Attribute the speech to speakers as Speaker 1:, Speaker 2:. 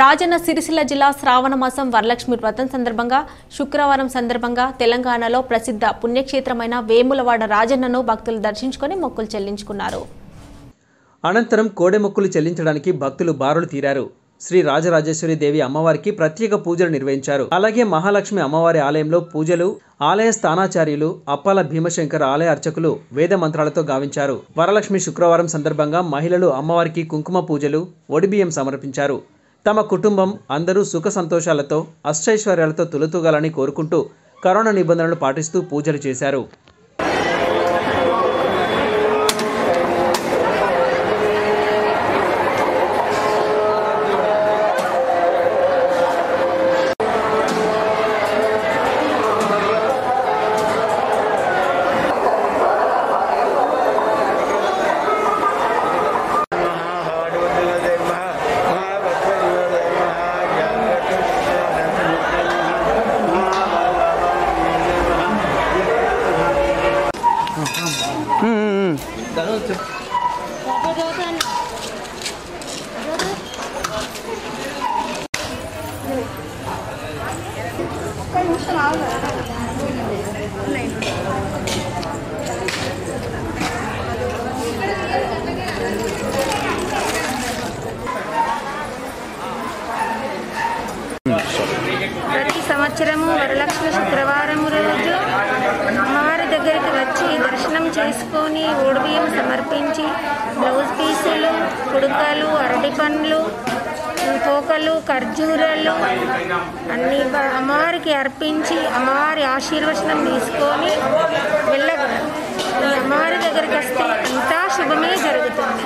Speaker 1: రాజన్న సిరిసిల్ల జిల్లా శ్రావణ మాసం వరలక్ష్మి వ్రతం సందర్భంగా శుక్రవారం సందర్భంగా తెలంగాణలో ప్రసిద్ధ పుణ్యక్షేత్రమైన వేములవాడ రాజన్నను భక్తులు దర్శించుకొని మొక్కులు చెల్లించుకున్నారు.
Speaker 2: అనంతరం కోడెమొక్కులు చెల్లించడానికి భక్తులు బారులు తీరారు. శ్రీ రాజరాజేశ్వరి దేవి అమ్మవారికి ప్రత్యేక పూజలు నిర్వహించారు. అలాగే మహాలక్ష్మి అమ్మవారి ఆలయంలో పూజలు ఆలయ స్థానాచార్యులు అప్పాల భీమశంకర్ ఆలయ అర్చకులు వేద మంత్రాలతో గావించారు. వరలక్ష్మి శుక్రవారం సందర్భంగా మహిళలు అమ్మవారికి కుంకుమ పూజలు ఒడిబియ్యం సమర్పించారు. తమ కుటుంబం అందరూ సుఖ సంతోషాలతో అష్టైశ్వర్యాలతో తులుతూగాలని కోరుకుంటూ కరోనా నిబంధనలు పాటిస్తూ పూజలు చేశారు.
Speaker 3: 嗯，然后就。萝卜丢在哪？对，该你去哪了？చేసుకొని ఓడిబియ్యం సమర్పించి బ్లౌజ్ పీసులు కుడుకలు అరటి పండ్లు పోకలు ఖర్జూరాలు అన్ని అమ్మవారికి అర్పించి అమ్మవారి ఆశీర్వచనం తీసుకొని వెళ్ళగలరు ఈ అమ్మవారి దగ్గరికి వస్తే అంతా శుభమే జరుగుతుంది.